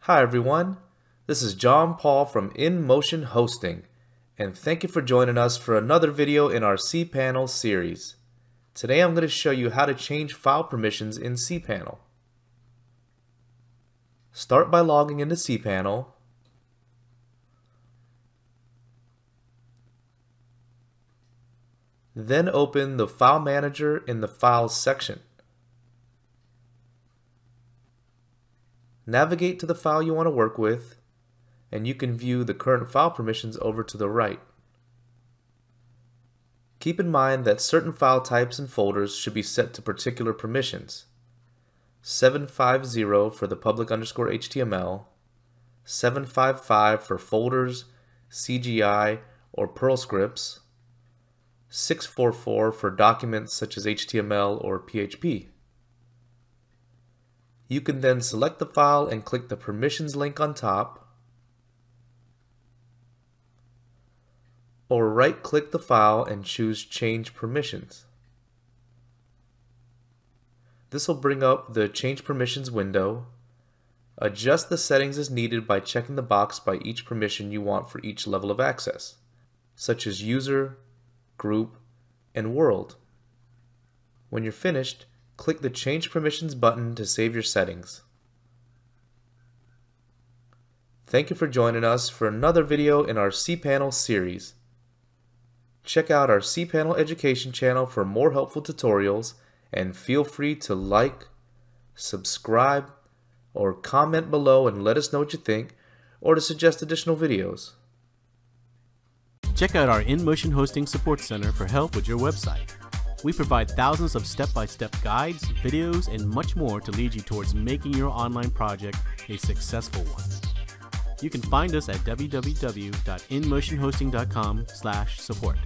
Hi everyone, this is John Paul from InMotion Hosting, and thank you for joining us for another video in our cPanel series. Today I'm going to show you how to change file permissions in cPanel. Start by logging into cPanel. Then open the File Manager in the Files section. Navigate to the file you want to work with, and you can view the current file permissions over to the right. Keep in mind that certain file types and folders should be set to particular permissions. 750 for the public underscore HTML, 755 for folders, CGI, or Perl scripts, 644 for documents such as HTML or PHP. You can then select the file and click the permissions link on top, or right click the file and choose change permissions. This will bring up the change permissions window. Adjust the settings as needed by checking the box by each permission you want for each level of access, such as user, group, and world. When you're finished, click the Change Permissions button to save your settings. Thank you for joining us for another video in our cPanel series. Check out our cPanel education channel for more helpful tutorials and feel free to like, subscribe, or comment below and let us know what you think or to suggest additional videos. Check out our InMotion Hosting Support Center for help with your website. We provide thousands of step-by-step guides, videos, and much more to lead you towards making your online project a successful one. You can find us at www.inmotionhosting.com/support.